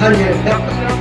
한일